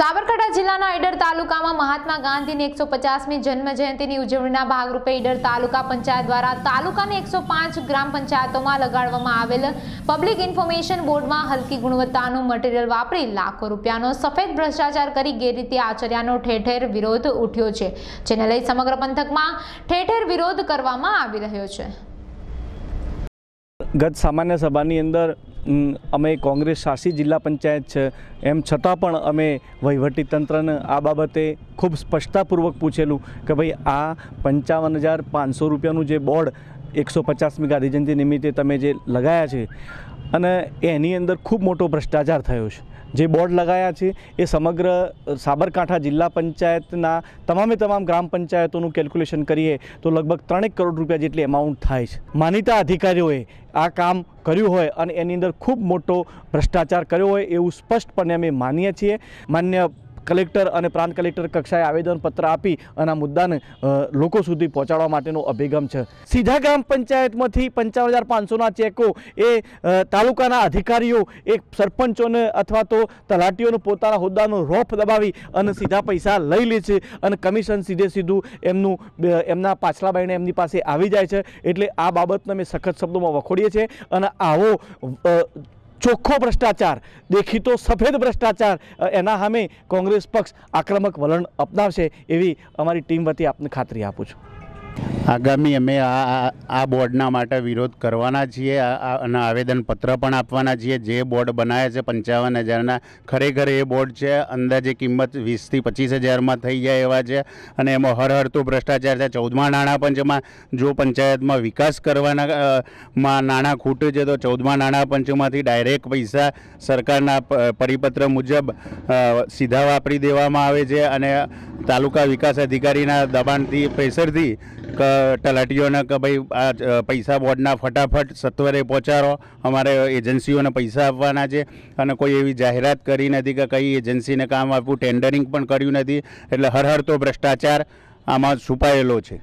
સાબરકાંઠા જિલ્લાના ઈડર તાલુકામાં મહાત્મા ગાંધીની એકસો પચાસમી જન્મ જયંતિની ઉજવણીના ભાગરૂપે ઈડર તાલુકા પંચાયત દ્વારા તાલુકાની એકસો પાંચ ગ્રામ પંચાયતોમાં લગાડવામાં આવેલ પબ્લિક ઇન્ફોર્મેશન બોર્ડમાં હલકી ગુણવત્તાનું મટીરીયલ વાપરી લાખો રૂપિયાનો સફેદ ભ્રષ્ટાચાર કરી ગેરરીતિ આચર્યાનો ઠેર વિરોધ ઉઠ્યો છે, જેને લઈ સમગ્ર પંથકમાં ઠેર વિરોધ કરવામાં આવી રહ્યો છે. ગત સામાન્ય સભાની અંદર અમે કોંગ્રેસ શાસિત જિલ્લા પંચાયત છે, એમ છતાં પણ અમે વહીવટી તંત્રને આ બાબતે ખૂબ સ્પષ્ટતાપૂર્વક પૂછેલું કે ભાઈ, આ પંચાવન હજાર પાંચસો રૂપિયાનું જે બોર્ડ એકસો પચાસમી ગાંધી જયંતિ નિમિત્તે તમે જે લગાયા છે, અને એની અંદર ખૂબ મોટો ભ્રષ્ટાચાર થયો છે. જે બોર્ડ લગાયા છે, એ સમગ્ર સાબરકાંઠા જિલ્લા પંચાયતના તમામે તમામ ગ્રામ પંચાયતોનું કેલ્ક્યુલેશન કરીએ, તો લગભગ ત્રણેક કરોડ રૂપિયા જેટલી અમાઉન્ટ થાય છે. માનીતા અધિકારીઓએ આ કામ કર્યું હોય અને એની અંદર ખૂબ મોટો ભ્રષ્ટાચાર કર્યો હોય એવું સ્પષ્ટપણે અમે માનીએ છીએ. માન્ય કલેક્ટર અને પ્રાંત કલેક્ટર કક્ષાએ આવેદનપત્ર આપી અને મુદ્દાને લોકો સુધી પહોંચાડવા માટેનો અભિગમ છે. સીધા ગ્રામ પંચાયતમાંથી પંચાવન હજાર પાંચસોના ચેકો એ તાલુકાના અધિકારીઓ એક સરપંચોને અથવા તો તલાટીઓને પોતાના હોદ્દાનો રોફ દબાવી અને સીધા પૈસા લઈ લે છે અને કમિશન સીધે સીધું એમનું એમના પાછલા બાઈને એમની પાસે આવી જાય છે. એટલે આ બાબતને અમે સખત શબ્દોમાં વખોડીએ છીએ અને આવો ચોખ્ખો ભ્રષ્ટાચાર, દેખીતો સફેદ ભ્રષ્ટાચાર એના સામે કોંગ્રેસ પક્ષ આક્રમક વલણ અપનાવશે એવી અમારી ટીમ વતી આપને ખાતરી આપું છું. આગામી અમે આ આ- બોર્ડના માટે વિરોધ કરવાના છીએ. અને આવેદનપત્ર પણ આપવાના છીએ. જે બોર્ડ બનાવ્યા છે પંચાવન હજારના, ખરેખર એ બોર્ડ છે, અંદાજે કિંમત વીસથી પચીસ હજારમાં થઈ જાય એવા છે. અને એમાં હર ભ્રષ્ટાચાર છે ચૌદમા નાણાં પંચમાં જો પંચાયતમાં વિકાસ કરવાના માં નાણાં ખૂટે છે, તો ચૌદમા નાણાં પંચમાંથી ડાયરેક્ટ પૈસા સરકારના પરિપત્ર મુજબ સીધા વાપરી દેવામાં આવે છે. અને તાલુકા વિકાસ અધિકારીના દબાણથી, પ્રેશરથી તલાટીઓને કે ભાઈ, આ પૈસા બોર્ડના ફટાફટ સત્વરે પહોંચાડો. અમારે એજન્સીઓને પૈસા આપવાના છે અને કોઈ એવી જાહેરાત કરી નથી કે કઈ એજન્સીને કામ આપવું ટેન્ડરિંગ પણ કર્યું નથી. એટલે હર હર તો ભ્રષ્ટાચાર આમાં છુપાયેલો છે.